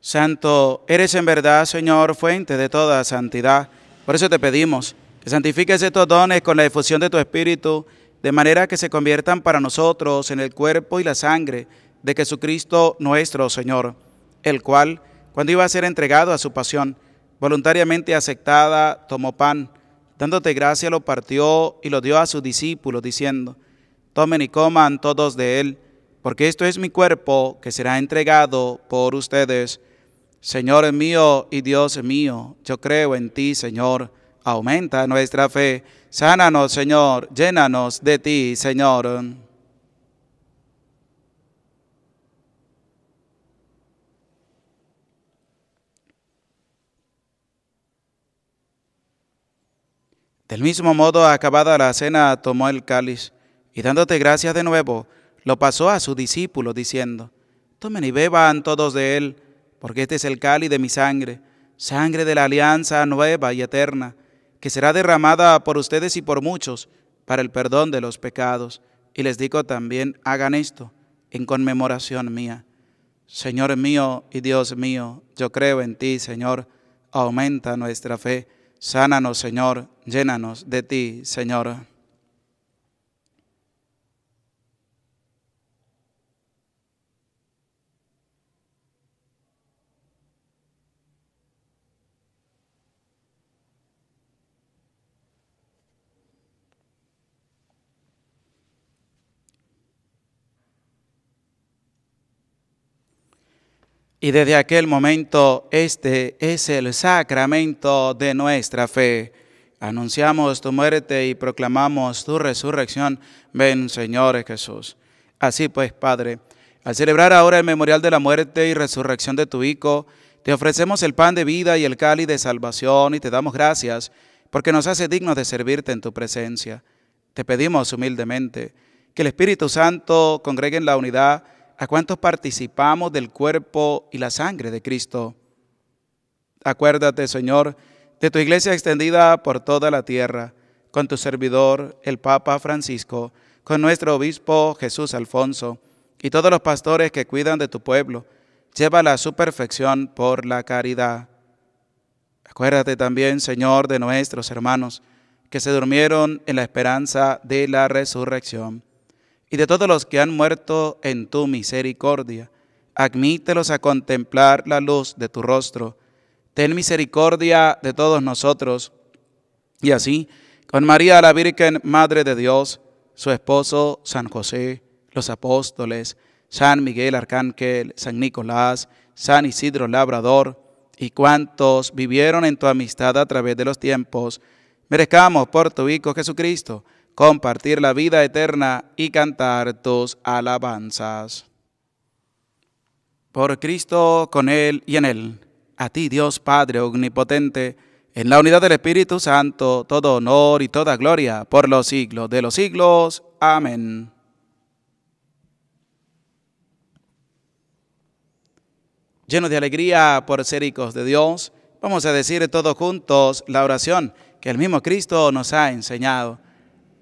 Santo, eres en verdad, Señor, fuente de toda santidad. Por eso te pedimos que santifiques estos dones con la difusión de tu Espíritu, de manera que se conviertan para nosotros en el cuerpo y la sangre de Jesucristo nuestro Señor, el cual, cuando iba a ser entregado a su pasión, voluntariamente aceptada, tomó pan, dándote gracia, lo partió y lo dio a sus discípulos, diciendo, tomen y coman todos de él, porque esto es mi cuerpo que será entregado por ustedes. Señor mío y Dios mío, yo creo en ti, Señor. Aumenta nuestra fe. Sánanos, Señor. Llénanos de ti, Señor. Del mismo modo, acabada la cena, tomó el cáliz y dándote gracias de nuevo, lo pasó a sus discípulos, diciendo, Tomen y beban todos de él, porque este es el cáliz de mi sangre, sangre de la alianza nueva y eterna, que será derramada por ustedes y por muchos para el perdón de los pecados. Y les digo también, hagan esto en conmemoración mía. Señor mío y Dios mío, yo creo en ti, Señor, aumenta nuestra fe. Sánanos, Señor, llénanos de ti, Señor. Y desde aquel momento, este es el sacramento de nuestra fe. Anunciamos tu muerte y proclamamos tu resurrección. Ven, Señor Jesús. Así pues, Padre, al celebrar ahora el memorial de la muerte y resurrección de tu Hijo, te ofrecemos el pan de vida y el cáliz de salvación y te damos gracias porque nos hace dignos de servirte en tu presencia. Te pedimos humildemente que el Espíritu Santo congregue en la unidad a cuantos participamos del cuerpo y la sangre de Cristo. Acuérdate, Señor, de tu iglesia extendida por toda la tierra, con tu servidor, el Papa Francisco, con nuestro obispo Jesús Alfonso, y todos los pastores que cuidan de tu pueblo. Llévala a su perfección por la caridad. Acuérdate también, Señor, de nuestros hermanos que se durmieron en la esperanza de la resurrección y de todos los que han muerto en tu misericordia. Admítelos a contemplar la luz de tu rostro. Ten misericordia de todos nosotros. Y así, con María la Virgen, Madre de Dios, su esposo San José, los apóstoles, San Miguel Arcángel, San Nicolás, San Isidro Labrador, y cuantos vivieron en tu amistad a través de los tiempos, merezcamos por tu Hijo Jesucristo compartir la vida eterna y cantar tus alabanzas. Por Cristo, con Él y en Él, a ti Dios Padre Omnipotente, en la unidad del Espíritu Santo, todo honor y toda gloria por los siglos de los siglos. Amén. Llenos de alegría por ser hijos de Dios, vamos a decir todos juntos la oración que el mismo Cristo nos ha enseñado.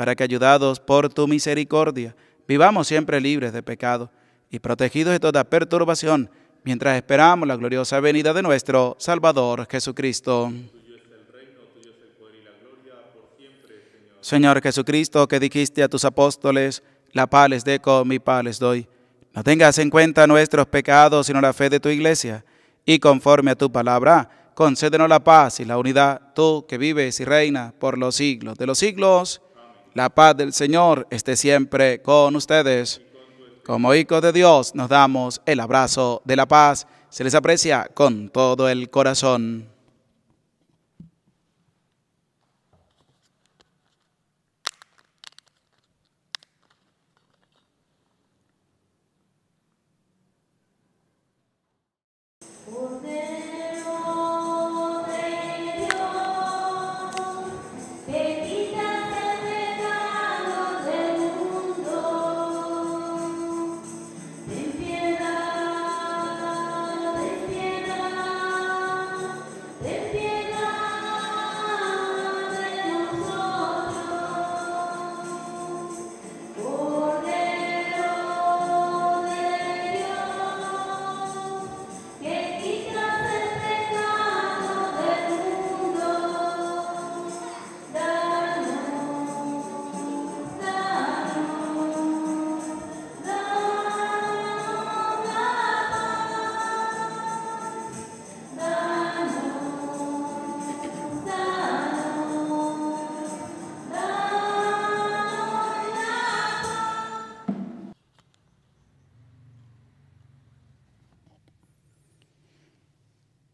para que ayudados por tu misericordia vivamos siempre libres de pecado y protegidos de toda perturbación, mientras esperamos la gloriosa venida de nuestro Salvador Jesucristo. Señor Jesucristo, que dijiste a tus apóstoles, la paz les dejo, mi paz les doy. No tengas en cuenta nuestros pecados, sino la fe de tu iglesia. Y conforme a tu palabra, concédenos la paz y la unidad, tú que vives y reinas por los siglos de los siglos. La paz del Señor esté siempre con ustedes. Como hijos de Dios nos damos el abrazo de la paz. Se les aprecia con todo el corazón.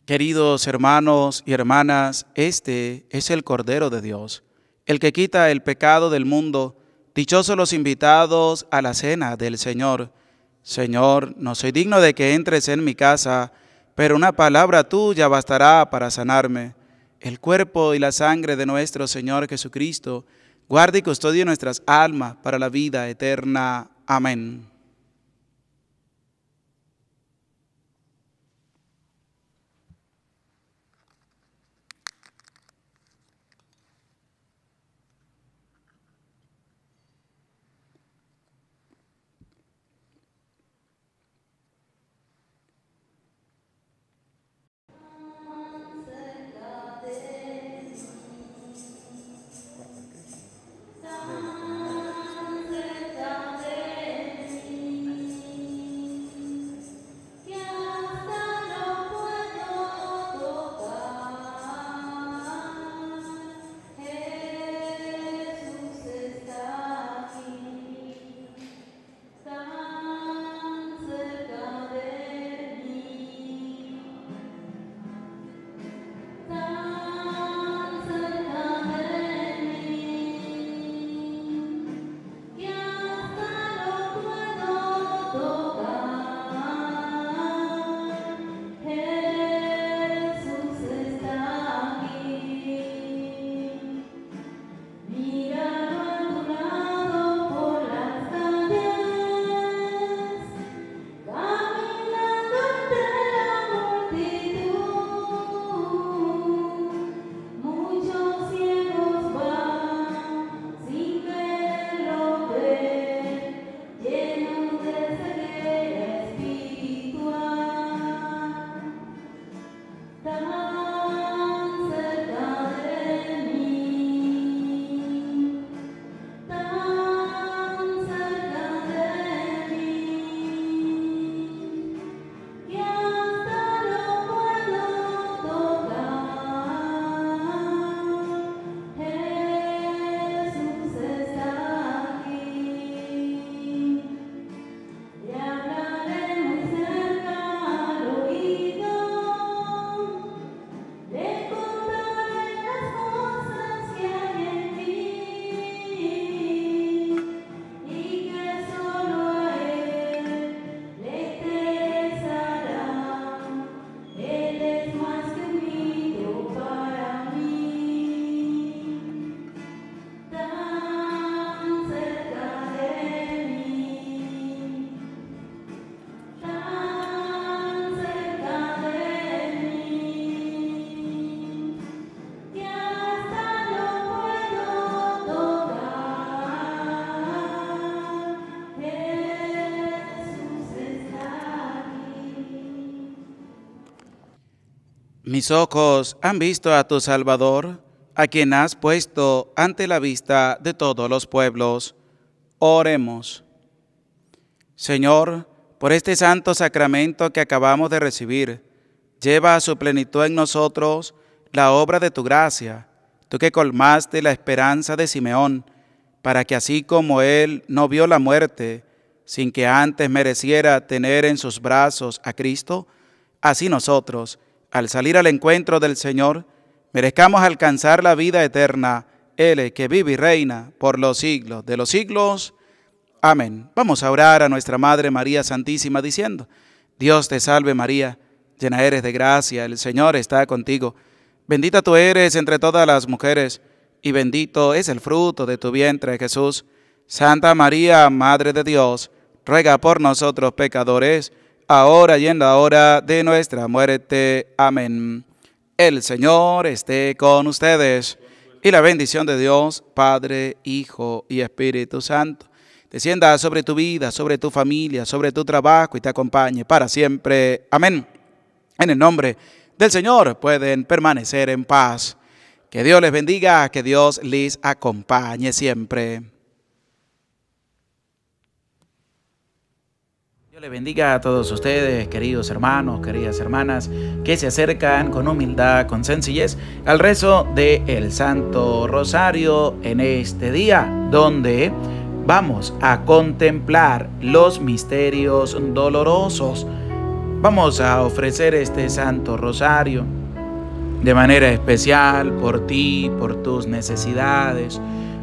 Queridos hermanos y hermanas, este es el Cordero de Dios, el que quita el pecado del mundo. Dichosos los invitados a la cena del Señor. Señor, no soy digno de que entres en mi casa, pero una palabra tuya bastará para sanarme. El cuerpo y la sangre de nuestro Señor Jesucristo, guarde y custodie nuestras almas para la vida eterna. Amén. Mis ojos han visto a tu Salvador, a quien has puesto ante la vista de todos los pueblos. Oremos. Señor, por este santo sacramento que acabamos de recibir, lleva a su plenitud en nosotros la obra de tu gracia, tú que colmaste la esperanza de Simeón, para que así como él no vio la muerte, sin que antes mereciera tener en sus brazos a Cristo, así nosotros, al salir al encuentro del Señor, merezcamos alcanzar la vida eterna, Él que vive y reina por los siglos de los siglos. Amén. Vamos a orar a nuestra Madre María Santísima diciendo, Dios te salve María, llena eres de gracia, el Señor está contigo. Bendita tú eres entre todas las mujeres, y bendito es el fruto de tu vientre Jesús. Santa María, Madre de Dios, ruega por nosotros pecadores, ahora y en la hora de nuestra muerte. Amén. El Señor esté con ustedes, y la bendición de Dios, Padre, Hijo y Espíritu Santo, descienda sobre tu vida, sobre tu familia, sobre tu trabajo y te acompañe para siempre. Amén. En el nombre del Señor pueden permanecer en paz. Que Dios les bendiga, que Dios les acompañe siempre. Dios les bendiga a todos ustedes, queridos hermanos, queridas hermanas, que se acercan con humildad, con sencillez al rezo del el Santo Rosario en este día, donde vamos a contemplar los misterios dolorosos. Vamos a ofrecer este Santo Rosario de manera especial por ti, por tus necesidades,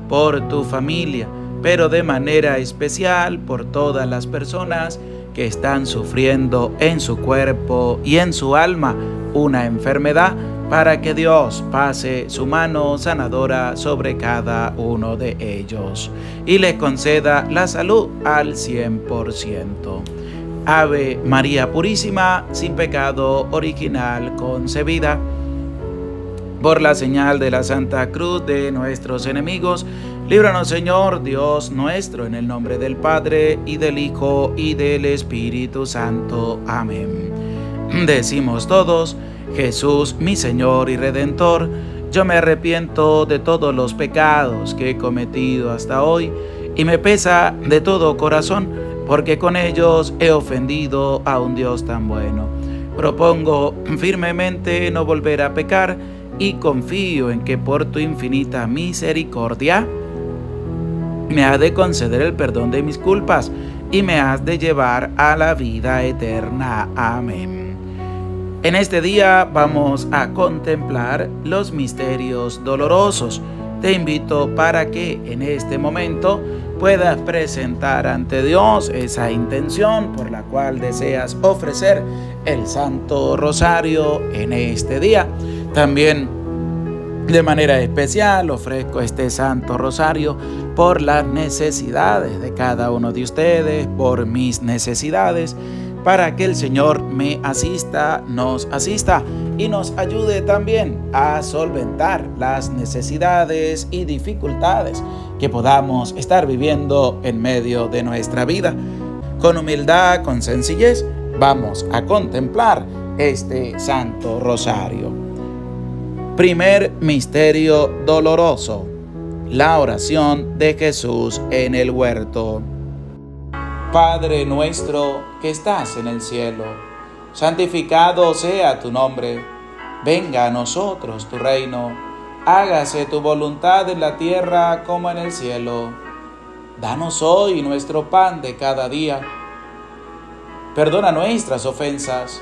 por tu familia, pero de manera especial por todas las personas que están sufriendo en su cuerpo y en su alma una enfermedad para que Dios pase su mano sanadora sobre cada uno de ellos y les conceda la salud al 100%. Ave María Purísima, sin pecado original concebida por la señal de la Santa Cruz de nuestros enemigos. Líbranos, Señor, Dios nuestro, en el nombre del Padre, y del Hijo, y del Espíritu Santo. Amén. Decimos todos, Jesús, mi Señor y Redentor, yo me arrepiento de todos los pecados que he cometido hasta hoy, y me pesa de todo corazón, porque con ellos he ofendido a un Dios tan bueno. Propongo firmemente no volver a pecar, y confío en que por tu infinita misericordia me has de conceder el perdón de mis culpas y me has de llevar a la vida eterna. Amén. En este día vamos a contemplar los misterios dolorosos. Te invito para que en este momento puedas presentar ante Dios esa intención por la cual deseas ofrecer el Santo Rosario en este día. También de manera especial ofrezco este Santo Rosario por las necesidades de cada uno de ustedes, por mis necesidades, para que el Señor me asista, nos asista y nos ayude también a solventar las necesidades y dificultades que podamos estar viviendo en medio de nuestra vida. Con humildad, con sencillez, vamos a contemplar este Santo Rosario. Primer misterio doloroso. La oración de Jesús en el huerto. Padre nuestro que estás en el cielo, santificado sea tu nombre. Venga a nosotros tu reino. Hágase tu voluntad en la tierra como en el cielo. Danos hoy nuestro pan de cada día. Perdona nuestras ofensas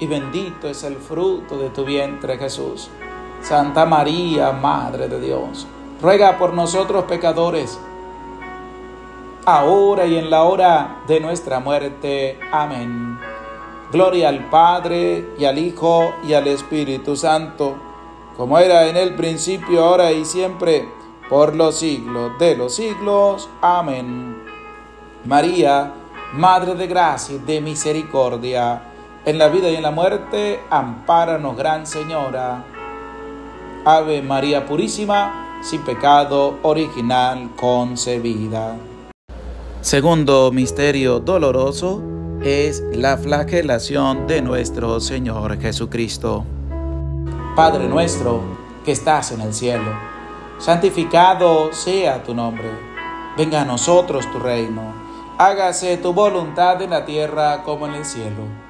y bendito es el fruto de tu vientre Jesús. Santa María, Madre de Dios, ruega por nosotros pecadores, ahora y en la hora de nuestra muerte. Amén. Gloria al Padre y al Hijo y al Espíritu Santo, como era en el principio, ahora y siempre, por los siglos de los siglos. Amén. María, Madre de gracia y de misericordia, en la vida y en la muerte, ampáranos, Gran Señora. Ave María Purísima, sin pecado original concebida. Segundo misterio doloroso es la flagelación de nuestro Señor Jesucristo. Padre nuestro que estás en el cielo, santificado sea tu nombre. Venga a nosotros tu reino. Hágase tu voluntad en la tierra como en el cielo.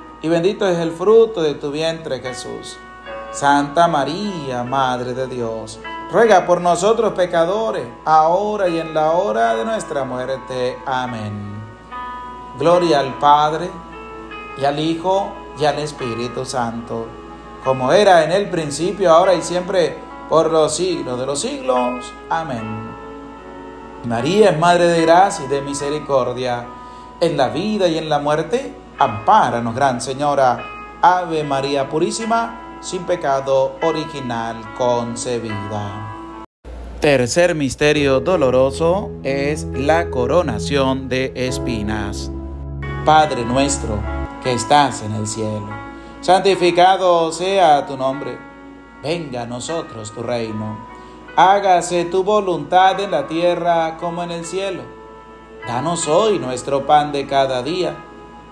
y bendito es el fruto de tu vientre Jesús. Santa María, Madre de Dios, ruega por nosotros pecadores, ahora y en la hora de nuestra muerte. Amén. Gloria al Padre, y al Hijo, y al Espíritu Santo, como era en el principio, ahora y siempre, por los siglos de los siglos. Amén. María es Madre de gracia y de misericordia, en la vida y en la muerte. Ampáranos, Gran Señora. Ave María Purísima, sin pecado original concebida. Tercer misterio doloroso es la coronación de espinas. Padre nuestro que estás en el cielo, santificado sea tu nombre. Venga a nosotros tu reino. Hágase tu voluntad en la tierra como en el cielo. Danos hoy nuestro pan de cada día.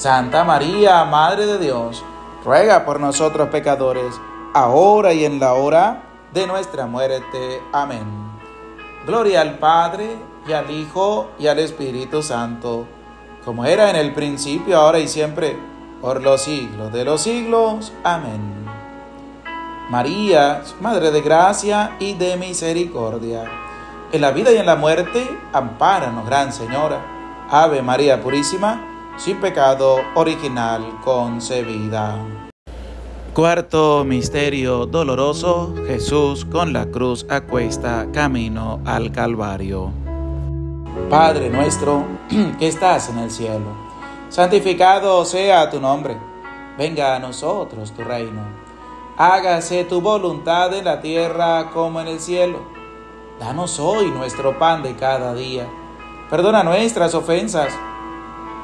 Santa María, Madre de Dios, ruega por nosotros pecadores, ahora y en la hora de nuestra muerte. Amén. Gloria al Padre, y al Hijo, y al Espíritu Santo, como era en el principio, ahora y siempre, por los siglos de los siglos. Amén. María, Madre de gracia y de misericordia, en la vida y en la muerte, ampáranos, Gran Señora. Ave María Purísima, sin pecado original concebida. Cuarto misterio doloroso, Jesús con la cruz acuesta camino al Calvario. Padre nuestro *clears throat* que estás en el cielo, santificado sea tu nombre, venga a nosotros tu reino, hágase tu voluntad en la tierra como en el cielo. Danos hoy nuestro pan de cada día, perdona nuestras ofensas,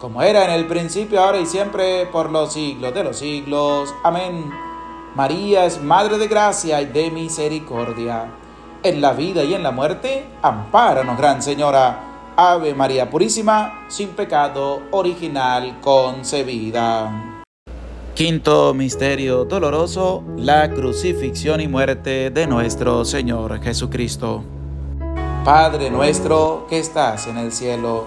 como era en el principio, ahora y siempre, por los siglos de los siglos. Amén. María es Madre de gracia y de misericordia. En la vida y en la muerte, ampáranos, Gran Señora. Ave María Purísima, sin pecado original concebida. Quinto misterio doloroso, la crucifixión y muerte de nuestro Señor Jesucristo. Padre nuestro que estás en el cielo,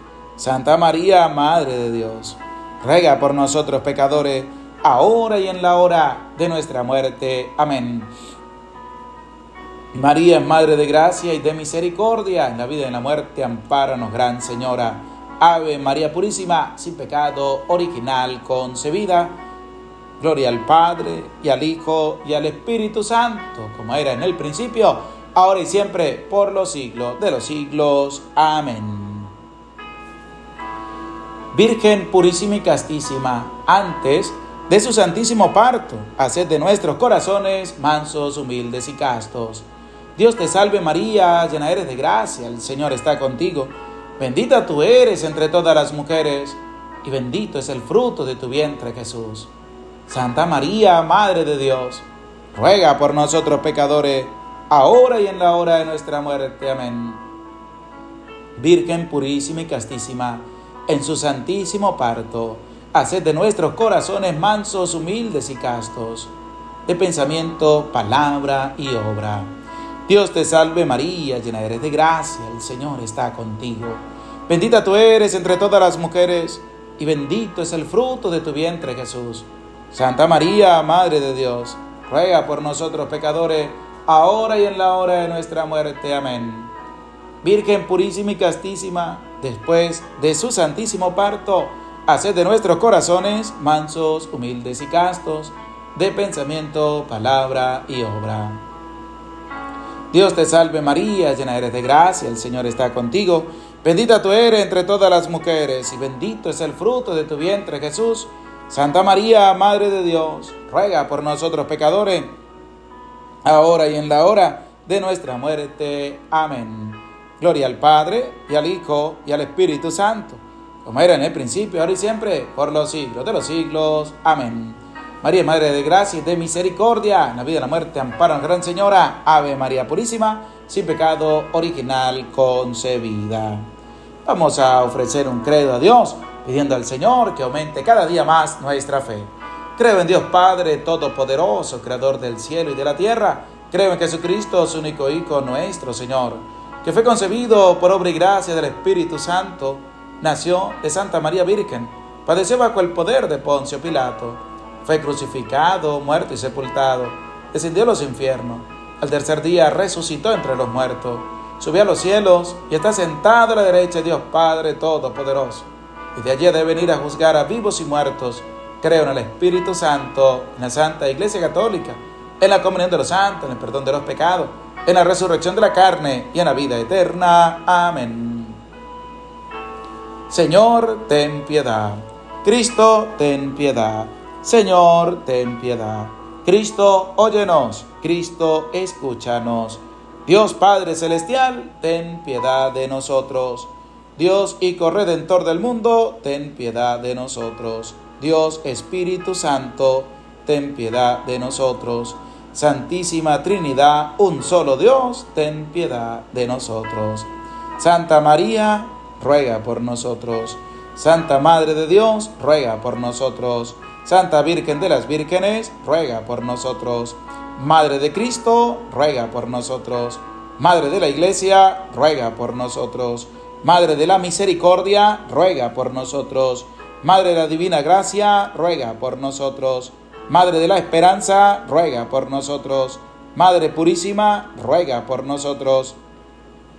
Santa María, Madre de Dios, ruega por nosotros pecadores, ahora y en la hora de nuestra muerte. Amén. María Madre de gracia y de misericordia, en la vida y en la muerte, ampáranos, Gran Señora. Ave María Purísima, sin pecado original concebida. Gloria al Padre y al Hijo y al Espíritu Santo, como era en el principio, ahora y siempre, por los siglos de los siglos. Amén. Virgen purísima y castísima, antes de su santísimo parto, haced de nuestros corazones mansos, humildes y castos. Dios te salve María, llena eres de gracia, el Señor está contigo. Bendita tú eres entre todas las mujeres, y bendito es el fruto de tu vientre Jesús. Santa María, Madre de Dios, ruega por nosotros pecadores, ahora y en la hora de nuestra muerte. Amén. Virgen purísima y castísima, en su santísimo parto, haced de nuestros corazones mansos, humildes y castos, de pensamiento, palabra y obra. Dios te salve María, llena eres de gracia, el Señor está contigo. Bendita tú eres entre todas las mujeres, y bendito es el fruto de tu vientre Jesús. Santa María, Madre de Dios, ruega por nosotros pecadores, ahora y en la hora de nuestra muerte. Amén. Virgen purísima y castísima, después de su santísimo parto, haced de nuestros corazones mansos, humildes y castos, de pensamiento, palabra y obra. Dios te salve María, llena eres de gracia, el Señor está contigo. Bendita tú eres entre todas las mujeres, y bendito es el fruto de tu vientre Jesús. Santa María, Madre de Dios, ruega por nosotros pecadores, ahora y en la hora de nuestra muerte. Amén. Gloria al Padre, y al Hijo, y al Espíritu Santo, como era en el principio, ahora y siempre, por los siglos de los siglos. Amén. María, Madre de Gracia y de Misericordia, en la vida y la muerte, amparo Gran Señora, Ave María Purísima, sin pecado original concebida. Vamos a ofrecer un credo a Dios, pidiendo al Señor que aumente cada día más nuestra fe. Creo en Dios Padre Todopoderoso, Creador del cielo y de la tierra. Creo en Jesucristo, su único Hijo, nuestro Señor, que fue concebido por obra y gracia del Espíritu Santo, nació de Santa María Virgen, padeció bajo el poder de Poncio Pilato, fue crucificado, muerto y sepultado, descendió a los infiernos, al tercer día resucitó entre los muertos, subió a los cielos y está sentado a la derecha de Dios Padre Todopoderoso. Y de allí debe venir a juzgar a vivos y muertos. Creo en el Espíritu Santo, en la Santa Iglesia Católica, en la comunión de los santos, en el perdón de los pecados, en la resurrección de la carne y en la vida eterna. Amén. Señor, ten piedad. Cristo, ten piedad. Señor, ten piedad. Cristo, óyenos. Cristo, escúchanos. Dios Padre Celestial, ten piedad de nosotros. Dios Hijo Redentor del mundo, ten piedad de nosotros. Dios Espíritu Santo, ten piedad de nosotros. Santísima Trinidad, un solo Dios, ten piedad de nosotros. Santa María, ruega por nosotros. Santa Madre de Dios, ruega por nosotros. Santa Virgen de las Vírgenes, ruega por nosotros. Madre de Cristo, ruega por nosotros. Madre de la Iglesia, ruega por nosotros. Madre de la Misericordia, ruega por nosotros. Madre de la Divina Gracia, ruega por nosotros. Madre de la Esperanza, ruega por nosotros. Madre Purísima, ruega por nosotros.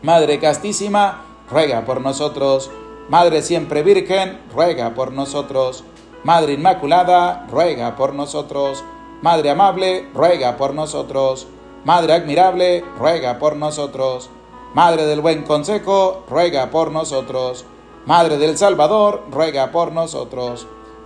Madre Castísima, ruega por nosotros. Madre Siempre Virgen, ruega por nosotros. Madre Inmaculada, ruega por nosotros. Madre Amable, ruega por nosotros. Madre Admirable, ruega por nosotros. Madre del Buen Consejo, ruega por nosotros. Madre del Salvador, ruega por nosotros.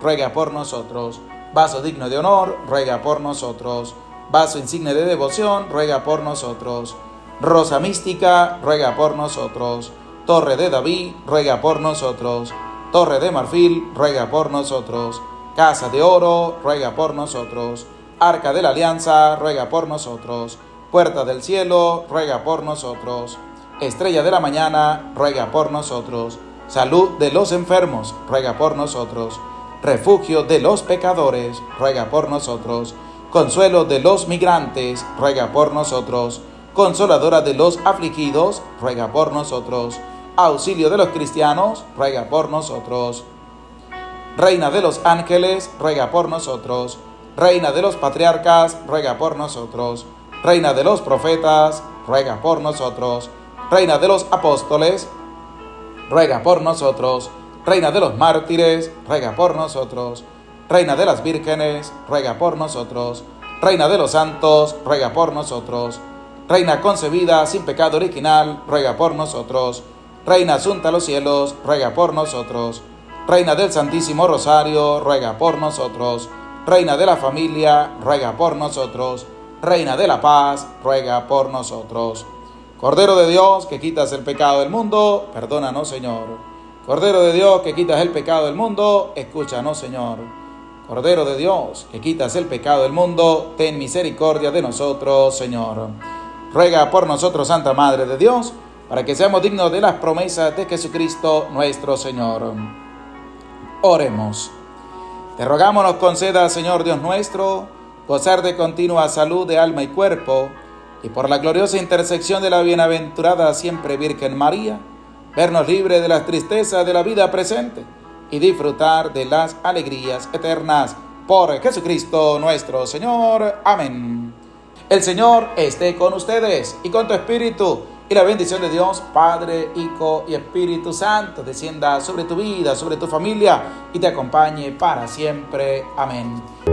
ruega por nosotros. Vaso digno de honor, ruega por nosotros. Vaso insigne de devoción, ruega por nosotros. Rosa mística, ruega por nosotros. Torre de David, ruega por nosotros. Torre de marfil, ruega por nosotros. Casa de oro, ruega por nosotros. Arca de la alianza, ruega por nosotros. Puerta del cielo, ruega por nosotros. Estrella de la mañana, ruega por nosotros. Salud de los enfermos, ruega por nosotros. Refugio de los pecadores, ruega por nosotros. Consuelo de los migrantes, ruega por nosotros. Consoladora de los afligidos, ruega por nosotros. Auxilio de los cristianos, ruega por nosotros. Reina de los ángeles, ruega por nosotros. Reina de los patriarcas, ruega por nosotros. Reina de los profetas, ruega por nosotros. Reina de los apóstoles, ruega por nosotros. Reina de los mártires, ruega por nosotros. Reina de las vírgenes, ruega por nosotros. Reina de los santos, ruega por nosotros. Reina concebida sin pecado original, ruega por nosotros. Reina asunta a los cielos, ruega por nosotros. Reina del Santísimo Rosario, ruega por nosotros. Reina de la familia, ruega por nosotros. Reina de la paz, ruega por nosotros. Cordero de Dios, que quitas el pecado del mundo, perdónanos, Señor. Cordero de Dios, que quitas el pecado del mundo, escúchanos, Señor. Cordero de Dios, que quitas el pecado del mundo, ten misericordia de nosotros, Señor. Ruega por nosotros, Santa Madre de Dios, para que seamos dignos de las promesas de Jesucristo nuestro Señor. Oremos. Te rogamos nos conceda, Señor Dios nuestro, gozar de continua salud de alma y cuerpo, y por la gloriosa intersección de la bienaventurada siempre Virgen María, vernos libres de las tristezas de la vida presente y disfrutar de las alegrías eternas. Por Jesucristo nuestro Señor. Amén. El Señor esté con ustedes y con tu espíritu. Y la bendición de Dios, Padre, Hijo y Espíritu Santo, descienda sobre tu vida, sobre tu familia y te acompañe para siempre. Amén.